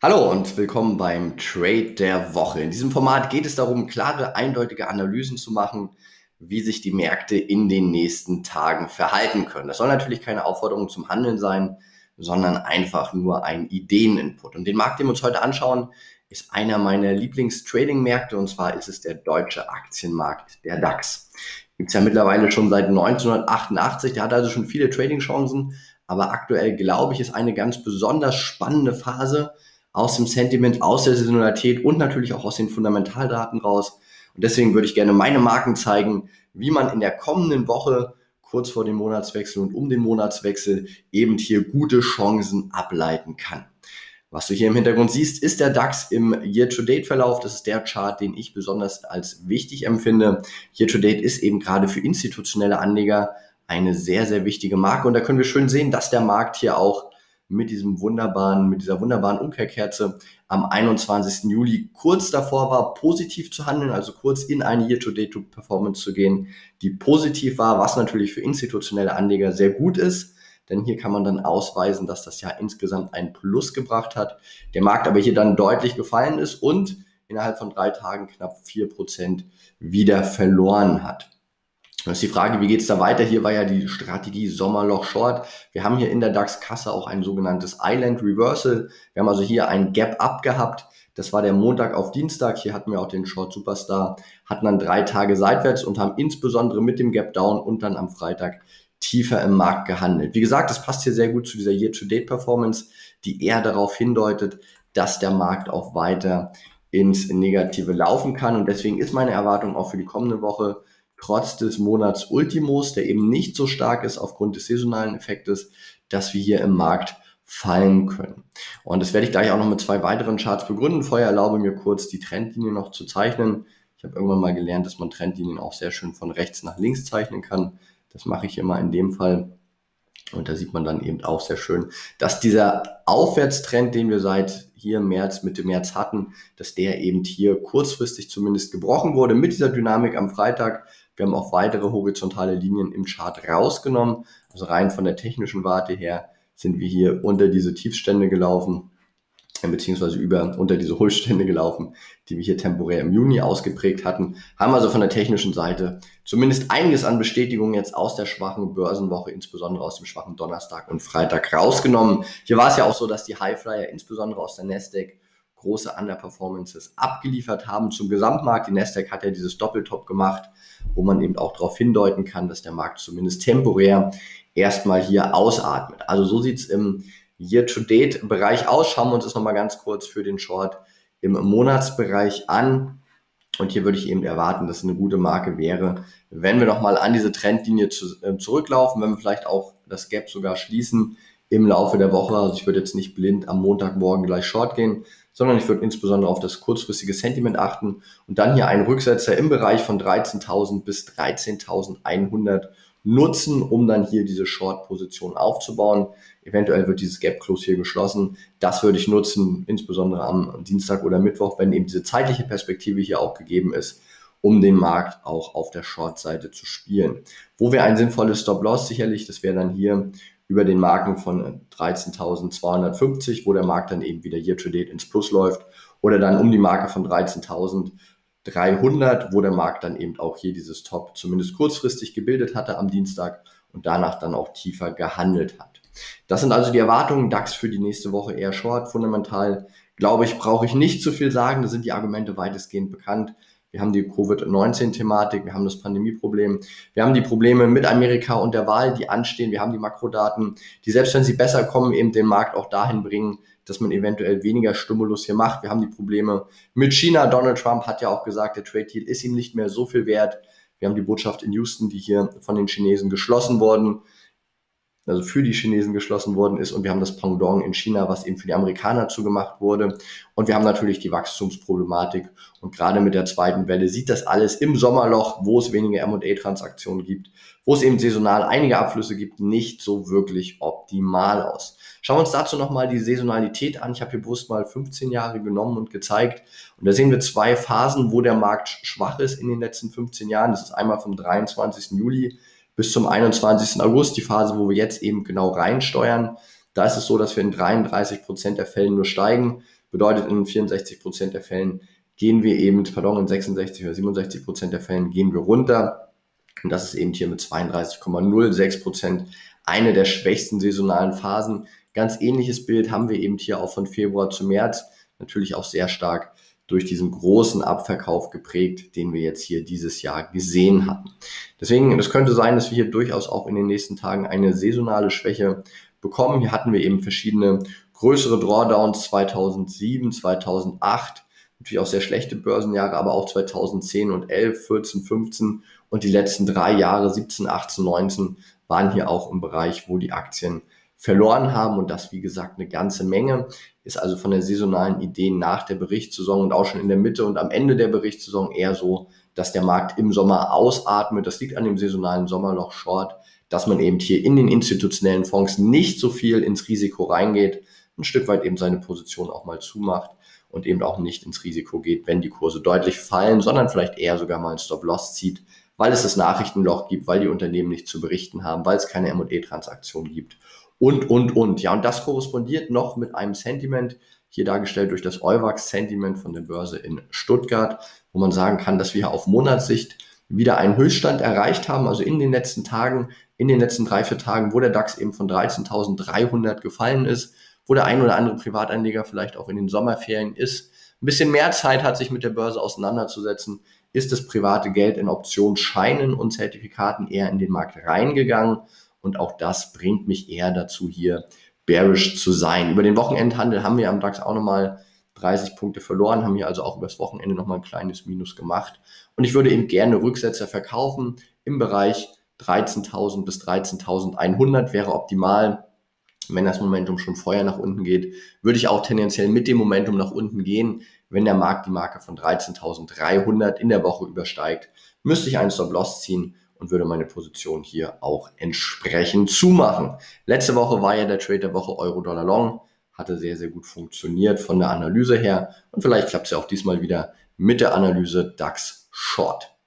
Hallo und willkommen beim Trade der Woche. In diesem Format geht es darum, klare, eindeutige Analysen zu machen, wie sich die Märkte in den nächsten Tagen verhalten können. Das soll natürlich keine Aufforderung zum Handeln sein, sondern einfach nur ein Ideeninput. Und den Markt, den wir uns heute anschauen, ist einer meiner Lieblingstrading-Märkte und zwar ist es der deutsche Aktienmarkt, der DAX. Gibt es ja mittlerweile schon seit 1988, der hat also schon viele Trading-Chancen, aber aktuell glaube ich, ist eine ganz besonders spannende Phase, aus dem Sentiment, aus der Saisonalität und natürlich auch aus den Fundamentaldaten raus. Und deswegen würde ich gerne meine Marken zeigen, wie man in der kommenden Woche kurz vor dem Monatswechsel und um den Monatswechsel eben hier gute Chancen ableiten kann. Was du hier im Hintergrund siehst, ist der DAX im Year-to-Date-Verlauf. Das ist der Chart, den ich besonders als wichtig empfinde. Year-to-Date ist eben gerade für institutionelle Anleger eine sehr, sehr wichtige Marke. Und da können wir schön sehen, dass der Markt hier auch mit diesem wunderbaren, mit dieser wunderbaren Umkehrkerze am 21. Juli kurz davor war, positiv zu handeln, also kurz in eine Year-to-Date-Performance zu gehen, die positiv war, was natürlich für institutionelle Anleger sehr gut ist. Denn hier kann man dann ausweisen, dass das Jahr insgesamt einen Plus gebracht hat. Der Markt aber hier dann deutlich gefallen ist und innerhalb von drei Tagen knapp vier Prozent wieder verloren hat. Das ist die Frage, wie geht es da weiter? Hier war ja die Strategie Sommerloch Short. Wir haben hier in der DAX-Kasse auch ein sogenanntes Island Reversal. Wir haben also hier ein Gap-Up gehabt. Das war der Montag auf Dienstag. Hier hatten wir auch den Short Superstar, hatten dann drei Tage seitwärts und haben insbesondere mit dem Gap Down und dann am Freitag tiefer im Markt gehandelt. Wie gesagt, das passt hier sehr gut zu dieser Year-to-Date-Performance, die eher darauf hindeutet, dass der Markt auch weiter ins Negative laufen kann. Und deswegen ist meine Erwartung auch für die kommende Woche, trotz des Monats Ultimos, der eben nicht so stark ist aufgrund des saisonalen Effektes, dass wir hier im Markt fallen können. Und das werde ich gleich auch noch mit zwei weiteren Charts begründen. Vorher erlaube mir kurz die Trendlinie noch zu zeichnen. Ich habe irgendwann mal gelernt, dass man Trendlinien auch sehr schön von rechts nach links zeichnen kann. Das mache ich immer in dem Fall. Und da sieht man dann eben auch sehr schön, dass dieser Aufwärtstrend, den wir seit hier März, Mitte März hatten, dass der eben hier kurzfristig zumindest gebrochen wurde mit dieser Dynamik am Freitag. Wir haben auch weitere horizontale Linien im Chart rausgenommen. Also rein von der technischen Warte her sind wir hier unter diese Tiefstände gelaufen, äh, beziehungsweise über unter diese Hohlstände gelaufen, die wir hier temporär im Juni ausgeprägt hatten. Haben also von der technischen Seite zumindest einiges an Bestätigung jetzt aus der schwachen Börsenwoche, insbesondere aus dem schwachen Donnerstag und Freitag rausgenommen. Hier war es ja auch so, dass die Highflyer, insbesondere aus der Nasdaq, große Underperformances abgeliefert haben zum Gesamtmarkt. Die Nasdaq hat ja dieses Doppeltop gemacht, wo man eben auch darauf hindeuten kann, dass der Markt zumindest temporär erstmal hier ausatmet. Also so sieht es im Year-to-Date-Bereich aus. Schauen wir uns das nochmal ganz kurz für den Short im Monatsbereich an. Und hier würde ich eben erwarten, dass eine gute Marke wäre, wenn wir nochmal an diese Trendlinie zu, äh, zurücklaufen, wenn wir vielleicht auch das Gap sogar schließen im Laufe der Woche. Also ich würde jetzt nicht blind am Montagmorgen gleich Short gehen, sondern ich würde insbesondere auf das kurzfristige Sentiment achten und dann hier einen Rücksetzer im Bereich von 13.000 bis 13.100 nutzen, um dann hier diese Short-Position aufzubauen. Eventuell wird dieses Gap Close hier geschlossen. Das würde ich nutzen, insbesondere am Dienstag oder Mittwoch, wenn eben diese zeitliche Perspektive hier auch gegeben ist, um den Markt auch auf der Short-Seite zu spielen. Wo wäre ein sinnvolles Stop-Loss sicherlich? Das wäre dann hier über den Marken von 13.250, wo der Markt dann eben wieder year-to-date ins Plus läuft, oder dann um die Marke von 13.300, wo der Markt dann eben auch hier dieses Top zumindest kurzfristig gebildet hatte am Dienstag und danach dann auch tiefer gehandelt hat. Das sind also die Erwartungen. DAX für die nächste Woche eher short. Fundamental, glaube ich, brauche ich nicht zu viel sagen. Da sind die Argumente weitestgehend bekannt. Wir haben die Covid-19-Thematik, wir haben das Pandemieproblem, wir haben die Probleme mit Amerika und der Wahl, die anstehen, wir haben die Makrodaten, die selbst wenn sie besser kommen, eben den Markt auch dahin bringen, dass man eventuell weniger Stimulus hier macht. Wir haben die Probleme mit China. Donald Trump hat ja auch gesagt, der Trade Deal ist ihm nicht mehr so viel wert. Wir haben die Botschaft in Houston, die hier von den Chinesen geschlossen worden also für die Chinesen geschlossen worden ist. Und wir haben das Pendant in China, was eben für die Amerikaner zugemacht wurde. Und wir haben natürlich die Wachstumsproblematik. Und gerade mit der zweiten Welle sieht das alles im Sommerloch, wo es weniger M&A-Transaktionen gibt, wo es eben saisonal einige Abflüsse gibt, nicht so wirklich optimal aus. Schauen wir uns dazu nochmal die Saisonalität an. Ich habe hier bewusst mal 15 Jahre genommen und gezeigt. Und da sehen wir zwei Phasen, wo der Markt schwach ist in den letzten 15 Jahren. Das ist einmal vom 23. Juli bis zum 21. August, die Phase, wo wir jetzt eben genau reinsteuern. Da ist es so, dass wir in 33 Prozent der Fällen nur steigen. Bedeutet, in 64 Prozent der Fällen gehen wir eben, pardon, in 66 oder 67 Prozent der Fällen gehen wir runter. Und das ist eben hier mit 32,06 Prozent eine der schwächsten saisonalen Phasen. Ganz ähnliches Bild haben wir eben hier auch von Februar zu März. Natürlich auch sehr stark durch diesen großen Abverkauf geprägt, den wir jetzt hier dieses Jahr gesehen hatten. Deswegen, es könnte sein, dass wir hier durchaus auch in den nächsten Tagen eine saisonale Schwäche bekommen. Hier hatten wir eben verschiedene größere Drawdowns 2007, 2008, natürlich auch sehr schlechte Börsenjahre, aber auch 2010 und 11, 14, 15 und die letzten drei Jahre 17, 18, 19 waren hier auch im Bereich, wo die Aktien verloren haben und das, wie gesagt, eine ganze Menge. Ist also von der saisonalen Idee nach der Berichtssaison und auch schon in der Mitte und am Ende der Berichtssaison eher so, dass der Markt im Sommer ausatmet. Das liegt an dem saisonalen Sommerloch Short, dass man eben hier in den institutionellen Fonds nicht so viel ins Risiko reingeht, ein Stück weit eben seine Position auch mal zumacht und eben auch nicht ins Risiko geht, wenn die Kurse deutlich fallen, sondern vielleicht eher sogar mal ein Stop-Loss zieht, weil es das Nachrichtenloch gibt, weil die Unternehmen nicht zu berichten haben, weil es keine M&E-Transaktion gibt und, und, und. Ja, und das korrespondiert noch mit einem Sentiment, hier dargestellt durch das Euwax-Sentiment von der Börse in Stuttgart, wo man sagen kann, dass wir auf Monatssicht wieder einen Höchststand erreicht haben, also in den letzten Tagen, in den letzten drei, vier Tagen, wo der DAX eben von 13.300 gefallen ist, wo der ein oder andere Privatanleger vielleicht auch in den Sommerferien ist, ein bisschen mehr Zeit hat, sich mit der Börse auseinanderzusetzen, ist das private Geld in Optionsscheinen und Zertifikaten eher in den Markt reingegangen und auch das bringt mich eher dazu, hier bearish zu sein. Über den Wochenendhandel haben wir am DAX auch nochmal 30 Punkte verloren, haben hier also auch übers Wochenende nochmal ein kleines Minus gemacht. Und ich würde eben gerne Rücksetzer verkaufen im Bereich 13.000 bis 13.100 wäre optimal. Wenn das Momentum schon vorher nach unten geht, würde ich auch tendenziell mit dem Momentum nach unten gehen. Wenn der Markt die Marke von 13.300 in der Woche übersteigt, müsste ich einen Stop-Loss ziehen und würde meine Position hier auch entsprechend zumachen. Letzte Woche war ja der Trade der Woche Euro-Dollar Long, hatte sehr, sehr gut funktioniert von der Analyse her und vielleicht klappt es ja auch diesmal wieder mit der Analyse DAX Short.